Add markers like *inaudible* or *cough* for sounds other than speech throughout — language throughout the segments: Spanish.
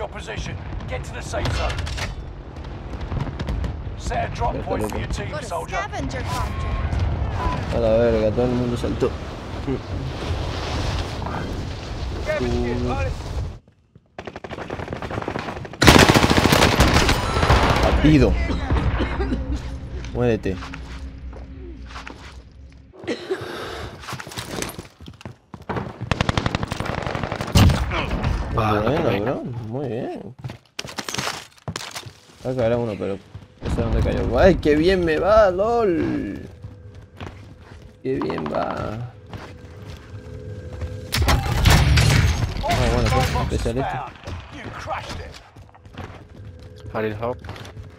your position. Get to the safe zone. Set a drop point for your team, soldier. A la verga, todo el mundo saltó. Batido. *laughs* Muévete. Va a caer a uno, pero no sé dónde cayó. ¡Ay, qué bien me va, LOL! ¡Qué bien va! Ah, bueno, pues, especialista. found. You crushed it. I need help.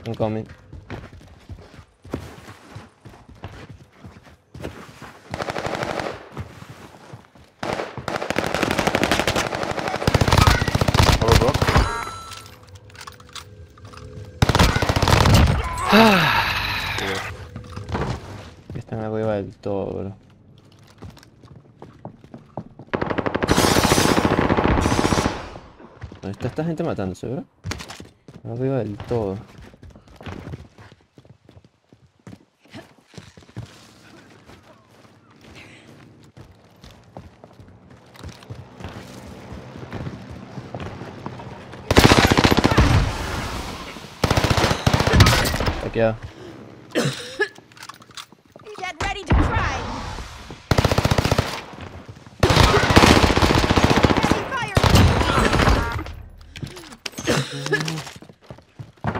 Incoming. Overblock. Están arriba del todo, bro. ¿Dónde está esta gente matándose, bro? Arriba del todo.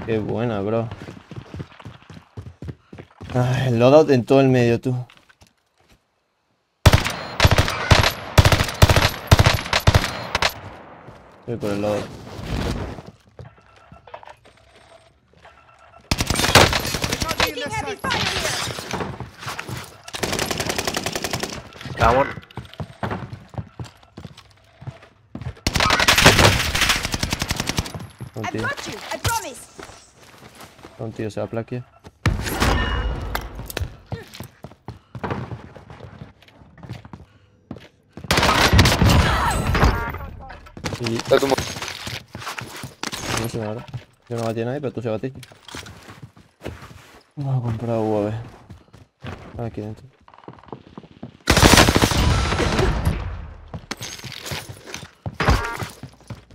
Qué buena, bro. Ay, el loadout en todo el medio, tú. Voy por el loadout. That one. Un I've tío, got you. I promise. un tío se va a plaquear. Y Está como. no se me ahora. Yo no batí a nadie, pero tú se batiste. Vamos a comprar UAV. Aquí dentro.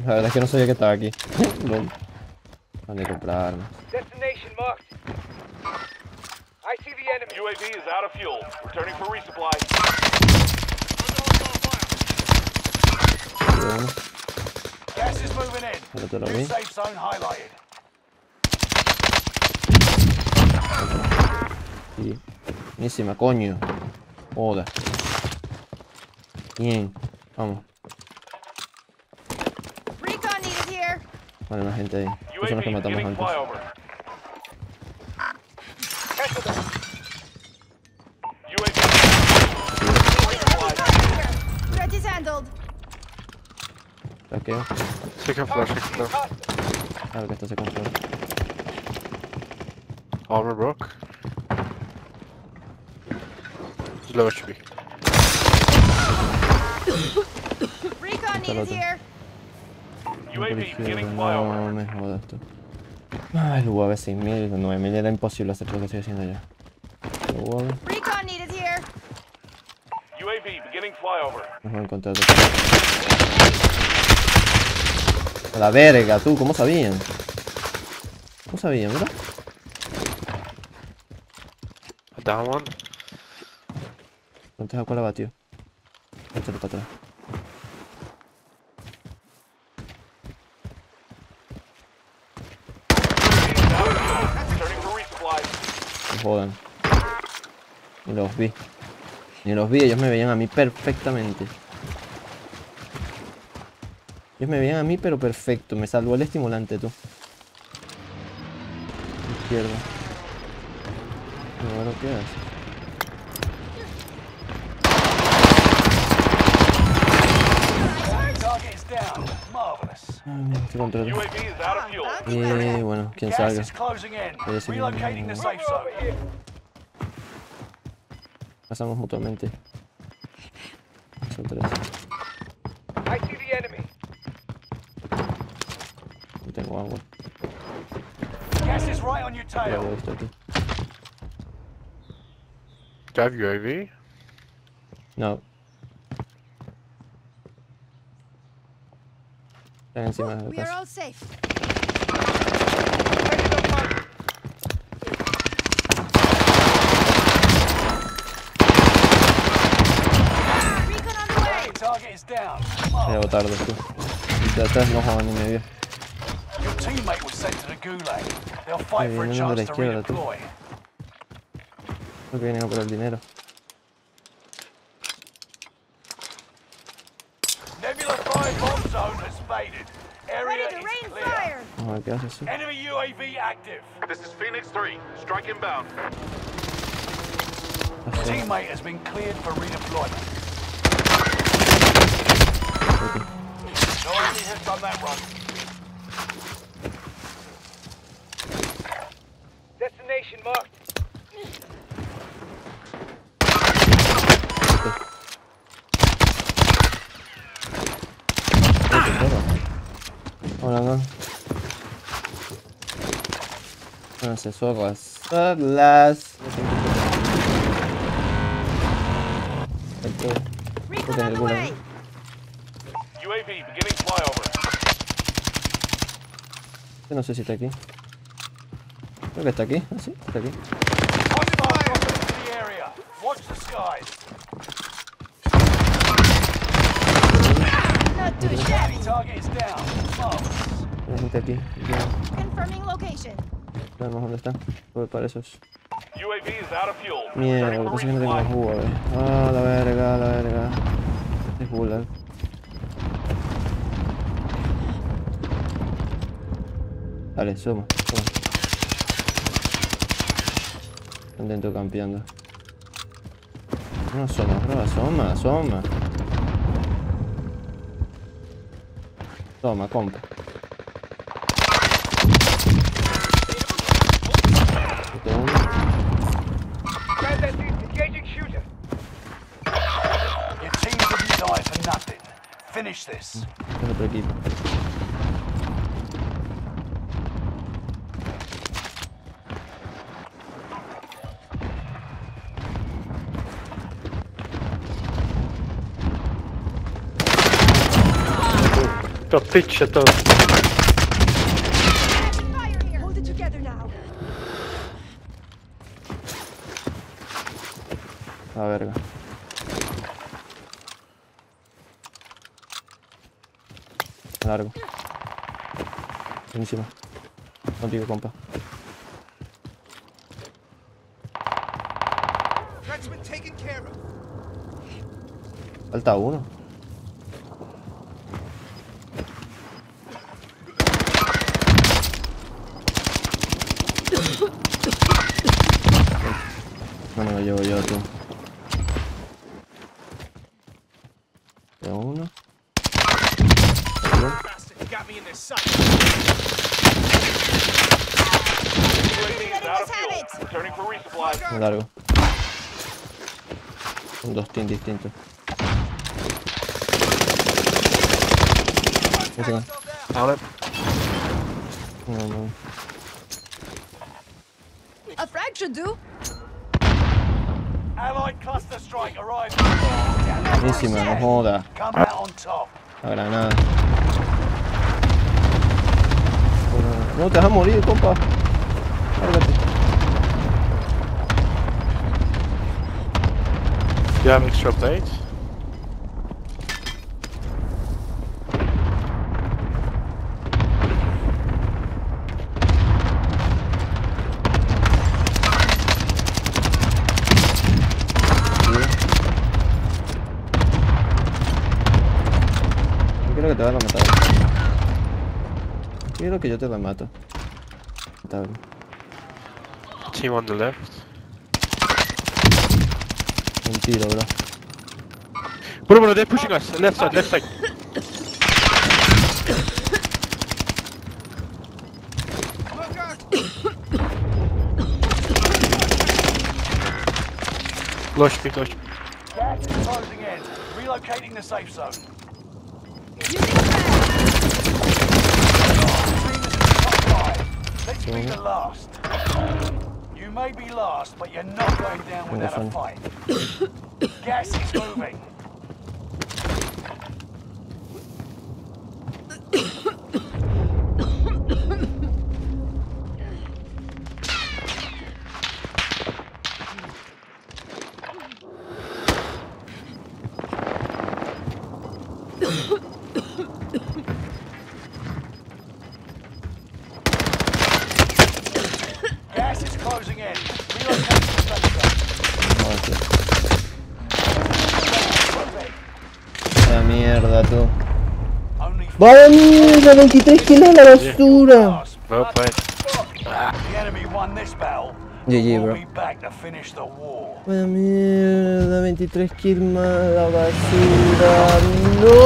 La verdad es que no sabía que estaba aquí. Van a comprar armas. Destination marked. I see the enemy. UAV is out of fuel. Returning for resupply. Uno. Gas is moving in. Ahora te lo New vi. safe zone highlighted. Sí. Buenísima, coño. Joda. Bien. Vamos. Recon needed here. Vale, más gente ahí. Los que matamos antes. Saqueo. Second floor, second floor. Claro que esto se controla. Armor broke. It's low HP. Recon needed otro. here. UAV Brígido, beginning No flyover. me jodas tú. Ah, el UAV 6000, 9000 era imposible hacer lo que estoy haciendo ya. El UAV, Recon needed here. UAV beginning flyover. nos voy a encontrar. A la verga, tú, ¿cómo sabían? ¿Cómo sabían, bro? Down one. No te cuál abatió. Échalo para atrás. Returning for resupply. No jodan. Ni los vi. Ni los vi, ellos me veían a mí perfectamente. Ellos me veían a mí, pero perfecto. Me salvó el estimulante, tú. Izquierda. No, bueno, ¿qué hace? A seguir- Relocating the safe zone. Pasamos mutuamente. Son tres. I see the enemy. No tengo agua. Gas is right on your Lo había tail. visto aquí. Do you have UAV? No. Está encima de la We are casa. all safe. Recon on the way. Enemy target is down. Llego tarde, tú. De atrás no jodan ni me vio. Your teammate was sent to the gulag. They'll fight for a vienen los de chance la to izquierda, tú. redeploy. Creo que vienen a por el dinero. Nebula 5 bomb zone has faded. Area Ready to rain clear. fire. Vamos a ver qué. Enemy UAV active. This is Phoenix 3. Strike inbound. Así. Teammate has been cleared for redeployment. No enemy hits on that run. Destination marked. Hola, no. Pónganse zorras. Zorras. Este, Recon Puta, alguna-. UAV beginning flyover. Yo no sé si está aquí. Creo que está aquí. ¿Ah, sí? Está aquí. Watch the skies. Hay gente aquí. Ya. Veamos dónde están. Voy para esos. UAV is out of fuel. Mierda, lo que pasa es que no tengo resupply. jugo, eh. Ah, la verga, la verga. Es gulag. Dale, suma, suma. Están dentro campeando. No asoma, bro, asoma, asoma. Toma, compra. Finish this. Tem outro aqui. Together now. La verga. Largo. Buenísimo. Contigo, compa. Threat's been taken care of. Falta uno. No me lo llevo yo, tú. De uno. Me largo. Son dos teams distintos. No, no. A frag should do. Allied cluster strike arrived. Buenísima, no joda. Come out on top. La granada. No te vas a morir, compa. Lárgate. You have extra plates? Que yo te la mato. Team on the left. Un tiro, bro. Bro, bro, they're pushing us. Left side, left side. Speed. Gas is closing in. Relocating the safe zone. Let's be the last. You may be last, but you're not going down without a fight. *coughs* Gas is moving. Mierda, tú. ¡Vaya mierda! 23 kilos a la basura. Well played. The enemy won this battle. GG, bro. be back to finish the war. Vaya mierda, 23 kills más la basura. ¡No!